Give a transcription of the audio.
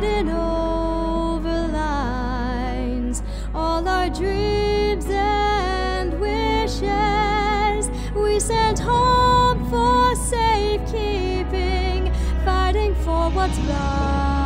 riding over lines. All our dreams and wishes we sent home for safekeeping, fighting for what's right.